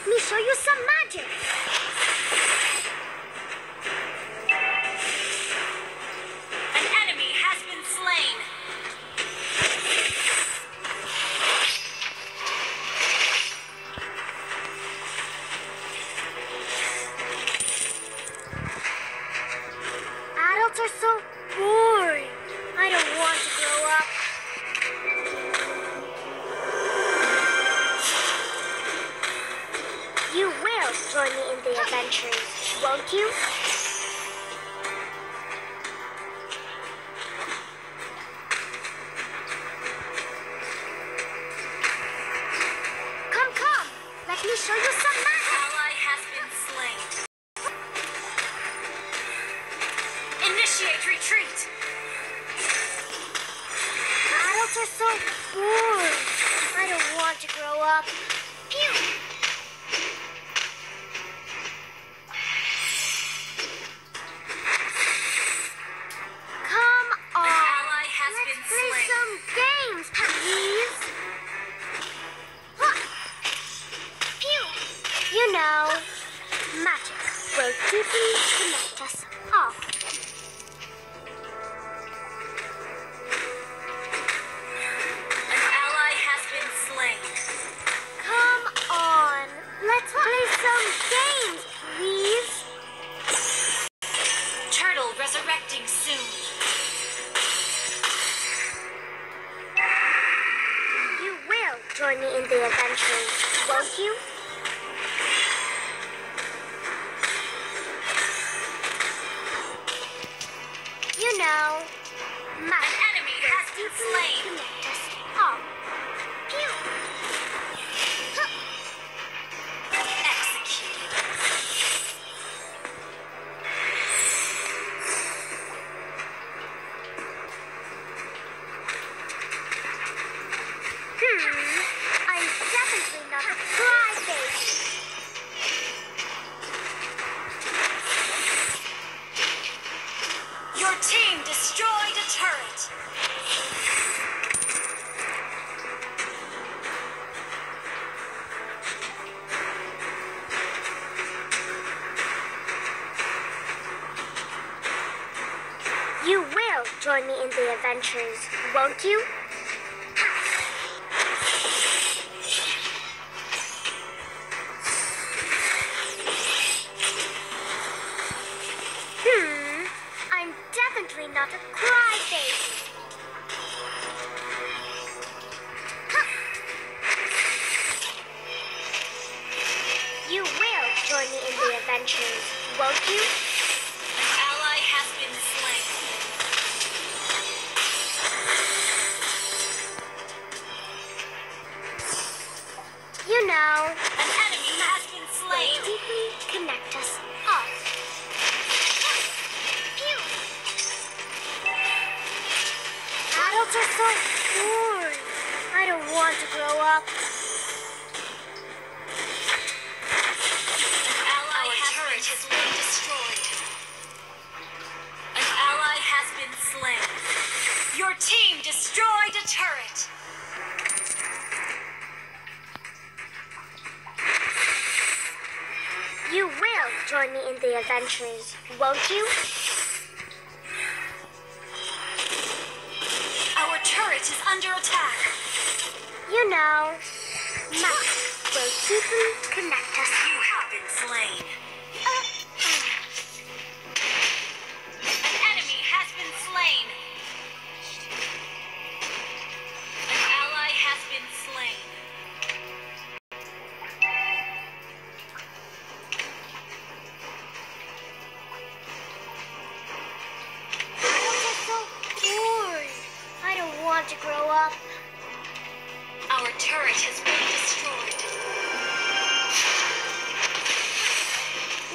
Let me show you some magic. bored. I don't want to grow up. Pew! Adventures, won't you? Hmm, I'm definitely not a crybaby. You will join me in the adventures, won't you? Want to grow up. An ally Our has turret been, has been destroyed. An ally has been slain. Your team destroyed a turret. You will join me in the adventures, won't you? Know, Mike will deeply connect us. You have been slain. An enemy has been slain. An ally has been slain. Adults are so boring. I don't want to grow up. Our turret has been destroyed.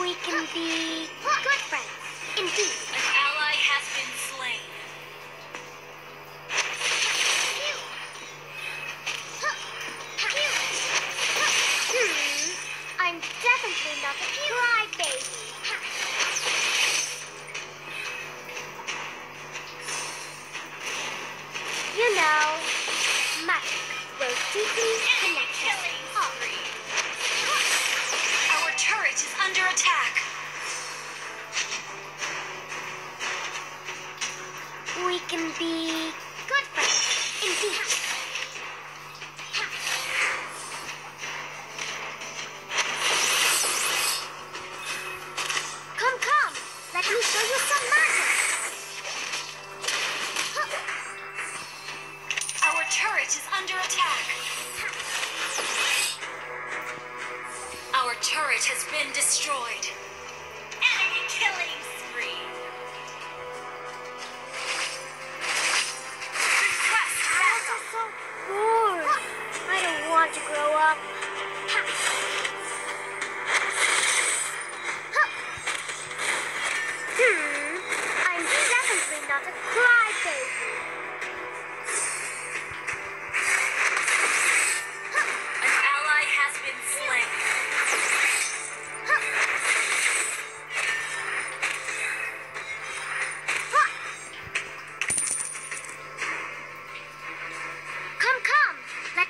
We can be good friends, indeed. An ally has been slain. Hmm, I'm definitely not a crybaby. You know, Our turret is under attack. We can be good friends, indeed.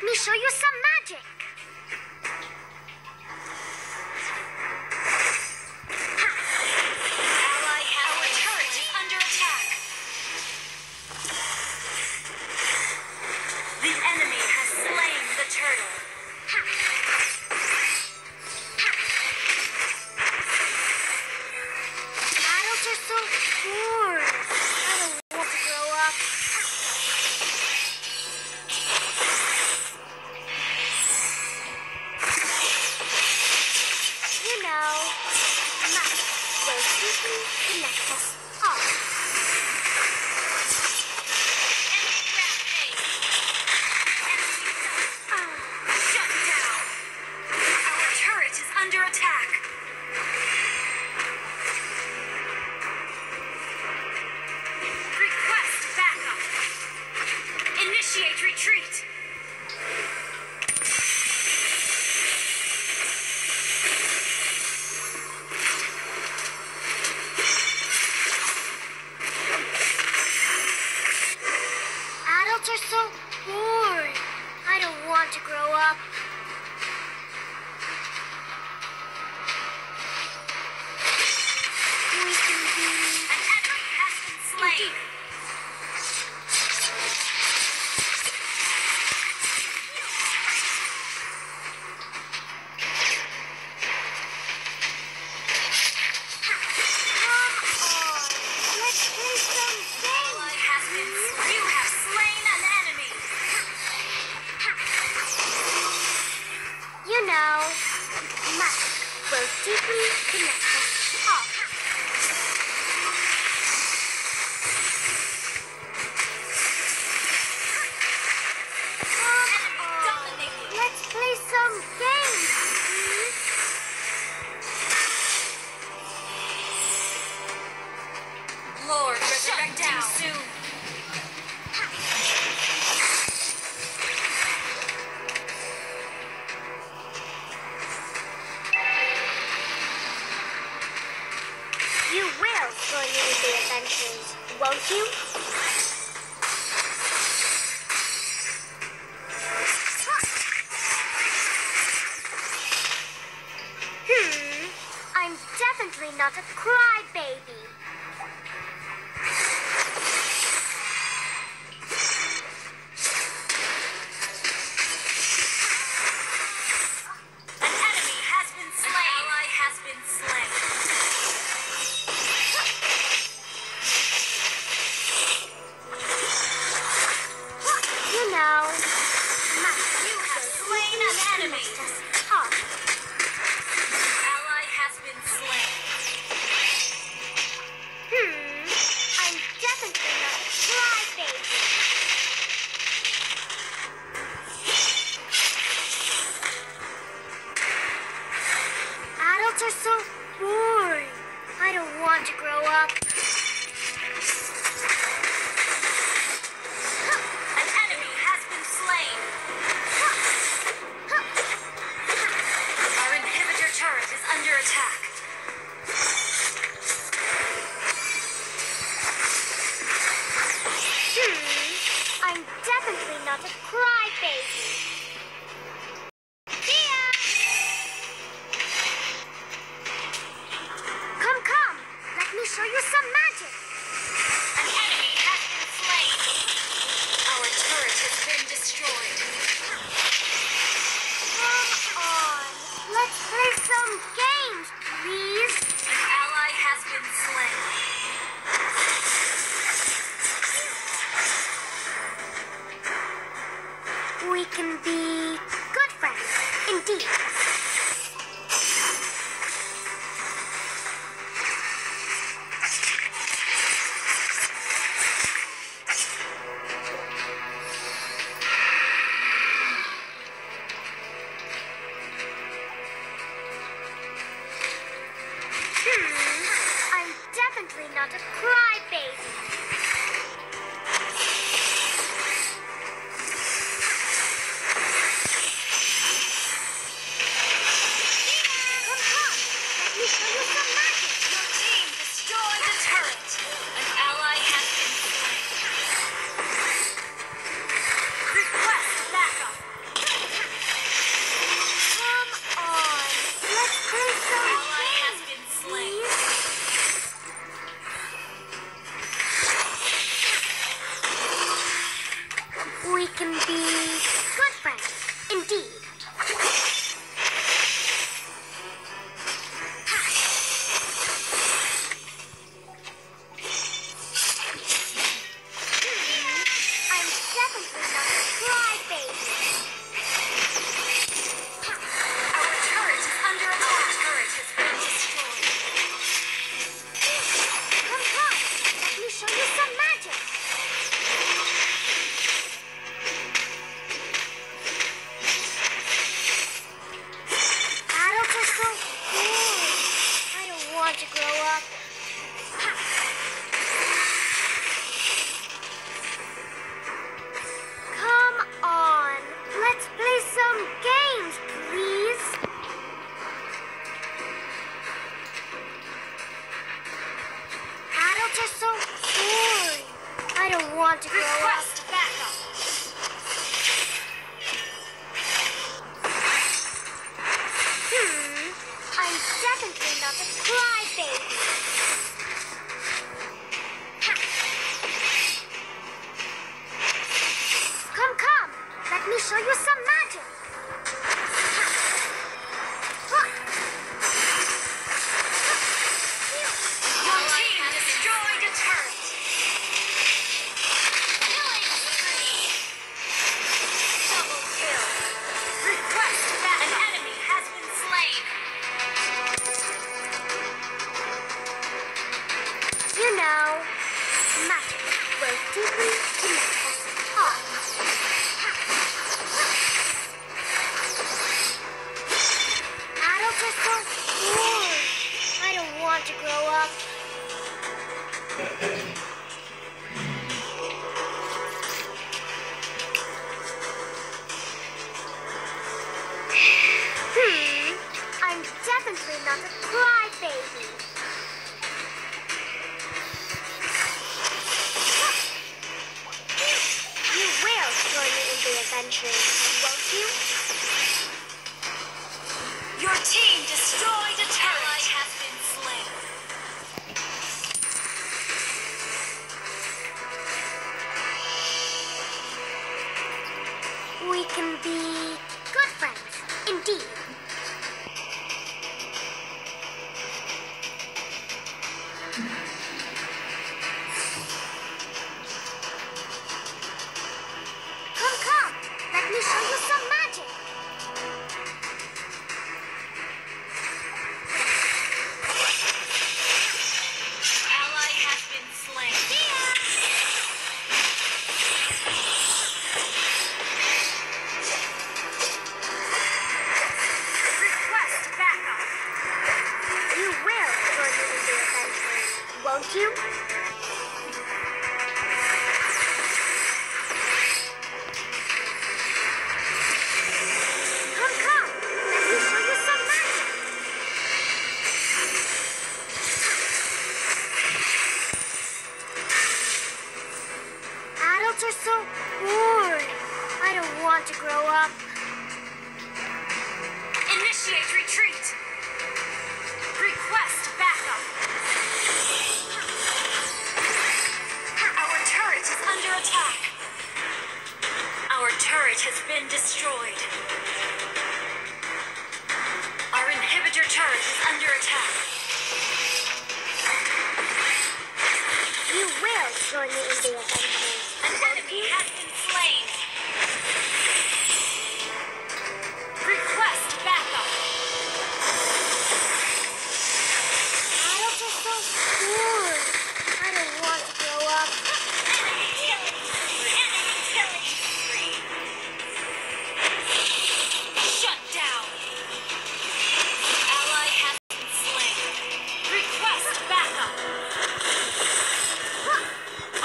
Let me show you some magic. Simply Connect. Crybaby. want to grow Request up. backup. Hmm. I'm definitely not a crybaby. Come, come. Let me show you some dinosaur? Yeah. I don't want to grow up. hmm. I'm definitely not a fly crybaby. adventure, won't you? destroyed.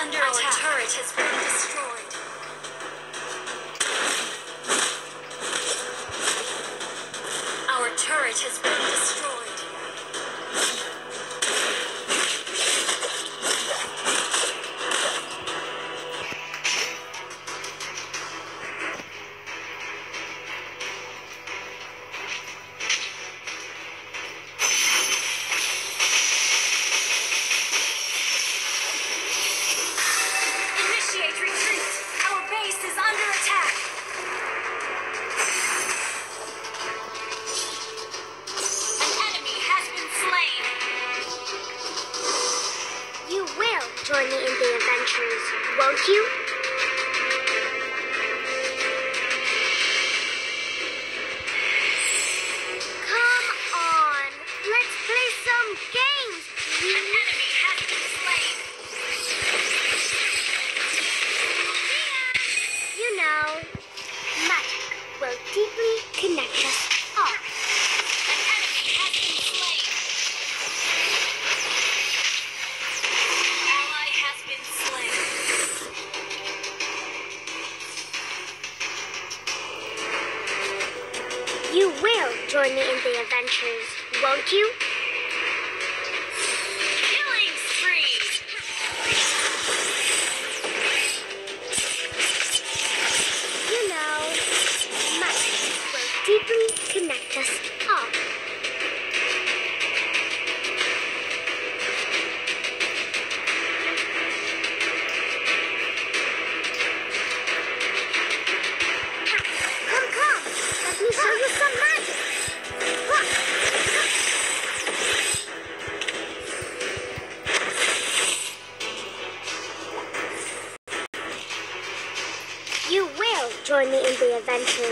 Underoath turret has been destroyed. Our turret has been destroyed. 单车